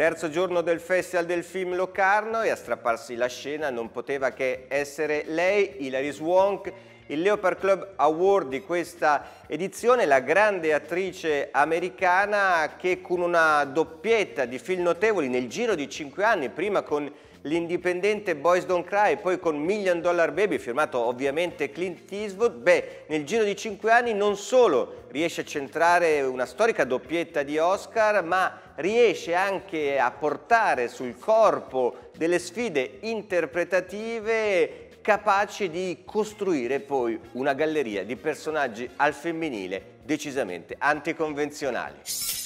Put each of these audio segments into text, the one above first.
Terzo giorno del Festival del Film Locarno e a strapparsi la scena non poteva che essere lei, Hilary Swank, il Leopard Club Award di questa edizione, la grande attrice americana che con una doppietta di film notevoli nel giro di cinque anni, prima con l'indipendente Boys Don't Cry, poi con Million Dollar Baby, firmato ovviamente Clint Eastwood, beh, nel giro di cinque anni non solo riesce a centrare una storica doppietta di Oscar, ma riesce anche a portare sul corpo delle sfide interpretative capaci di costruire poi una galleria di personaggi al femminile decisamente anticonvenzionali.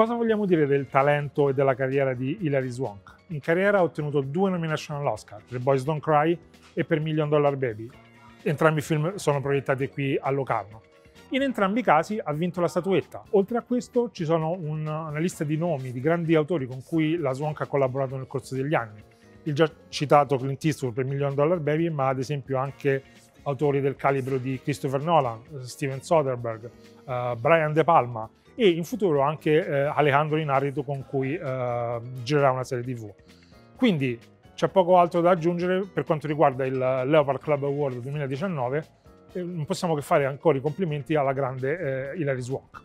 Cosa vogliamo dire del talento e della carriera di Hilary Swank? In carriera ha ottenuto due nomination all'Oscar, per Boys Don't Cry e per Million Dollar Baby. Entrambi i film sono proiettati qui a Locarno. In entrambi i casi ha vinto la statuetta. Oltre a questo ci sono un, una lista di nomi di grandi autori con cui la Swank ha collaborato nel corso degli anni. Il già citato Clint Eastwood per Million Dollar Baby, ma ad esempio anche autori del calibro di Christopher Nolan, Steven Soderbergh, uh, Brian De Palma, e in futuro anche eh, Alejandro Inarritu con cui eh, girerà una serie tv. Quindi c'è poco altro da aggiungere per quanto riguarda il Leopard Club Award 2019, eh, non possiamo che fare ancora i complimenti alla grande eh, Hilary Swank.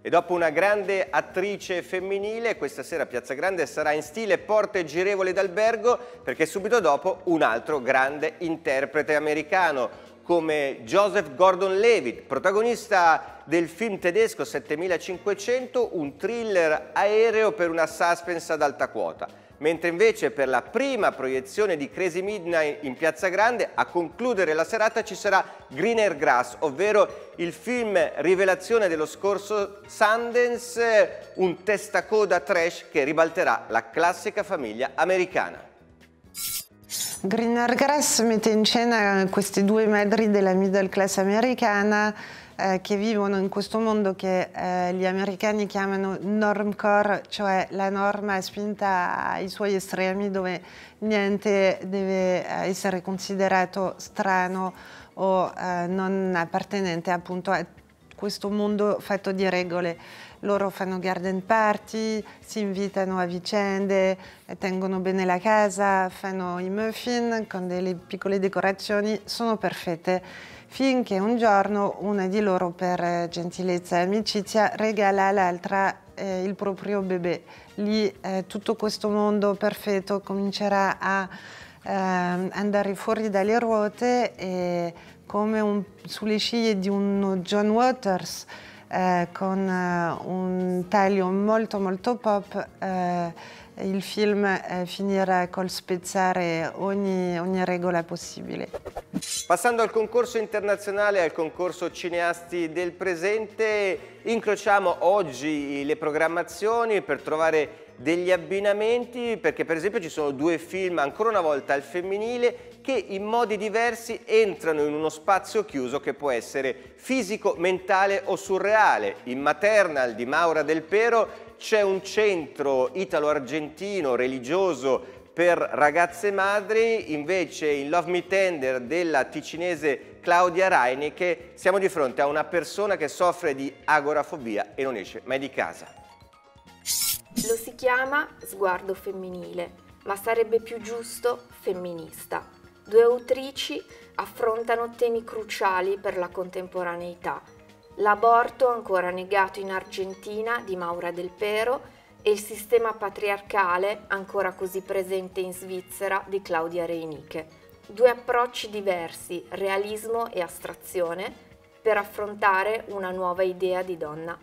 E dopo una grande attrice femminile, questa sera Piazza Grande sarà in stile porte girevoli d'albergo perché subito dopo un altro grande interprete americano come Joseph Gordon-Levitt, protagonista del film tedesco 7500, un thriller aereo per una suspense ad alta quota. Mentre invece per la prima proiezione di Crazy Midnight in Piazza Grande, a concludere la serata ci sarà Greener Grass, ovvero il film rivelazione dello scorso Sundance, un testacoda trash che ribalterà la classica famiglia americana. Greener Grass mette in scena questi due madri della middle class americana eh, che vivono in questo mondo che eh, gli americani chiamano normcore, cioè la norma spinta ai suoi estremi dove niente deve eh, essere considerato strano o eh, non appartenente appunto a questo mondo fatto di regole loro fanno garden party, si invitano a vicende, tengono bene la casa, fanno i muffin con delle piccole decorazioni, sono perfette finché un giorno una di loro per gentilezza e amicizia regala all'altra eh, il proprio bebè. Lì eh, tutto questo mondo perfetto comincerà a eh, andare fuori dalle ruote e come un, sulle scie di un John Waters eh, con eh, un taglio molto molto pop eh, il film eh, finirà col spezzare ogni, ogni, regola possibile. Passando al concorso internazionale, al concorso cineasti del presente, incrociamo oggi le programmazioni per trovare degli abbinamenti perché per esempio ci sono due film ancora una volta al femminile che in modi diversi entrano in uno spazio chiuso che può essere fisico, mentale o surreale. In Maternal di Maura Del Pero c'è un centro italo-argentino religioso per ragazze madri, invece in Love Me Tender della ticinese Claudia Raini che siamo di fronte a una persona che soffre di agorafobia e non esce mai di casa. Lo si chiama sguardo femminile, ma sarebbe più giusto femminista. Due autrici affrontano temi cruciali per la contemporaneità. L'aborto ancora negato in Argentina di Maura Del Pero e il sistema patriarcale ancora così presente in Svizzera di Claudia Reiniche. Due approcci diversi, realismo e astrazione, per affrontare una nuova idea di donna.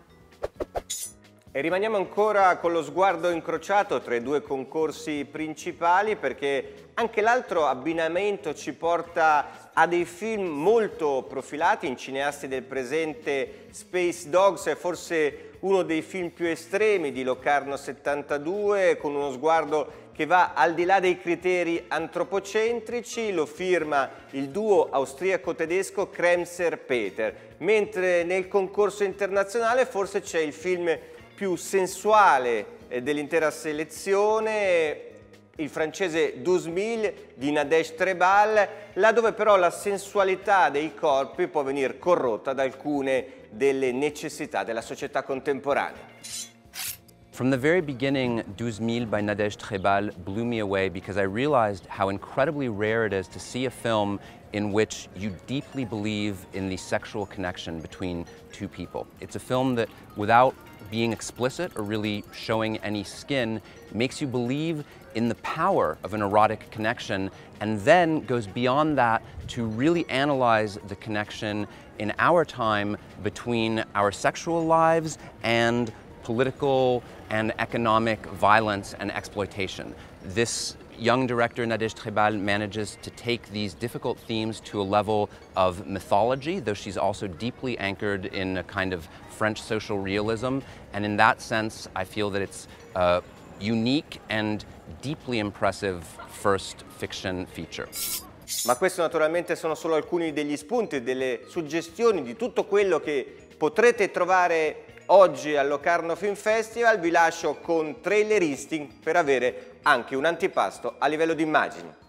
E rimaniamo ancora con lo sguardo incrociato tra i due concorsi principali perché anche l'altro abbinamento ci porta a dei film molto profilati, in cineasti del presente Space Dogs è forse uno dei film più estremi di Locarno 72 con uno sguardo che va al di là dei criteri antropocentrici, lo firma il duo austriaco-tedesco Kremser-Peter, mentre nel concorso internazionale forse c'è il film più sensuale eh, dell'intera selezione, il francese 2000 di Nadège Trebal, laddove però la sensualità dei corpi può venire corrotta da alcune delle necessità della società contemporanea. From the very beginning, Douze Mille by Nadège Trebal blew me away because I realized how incredibly rare it is to see a film in which you deeply believe in the sexual connection between two people. It's a film that, without being explicit or really showing any skin, makes you believe in the power of an erotic connection and then goes beyond that to really analyze the connection in our time between our sexual lives and political and economic violence and exploitation. This young director Nadège Trebal manages to take these difficult themes to a level of mythology, though she's also deeply anchored in a kind of French social realism. And in that sense, I feel that it's a unique and deeply impressive first fiction feature. Ma questi naturalmente sono solo alcuni degli spunti, delle suggestioni di tutto quello che potrete trovare oggi al Locarno Film Festival. Vi lascio con trailer listing per avere anche un antipasto a livello di immagini.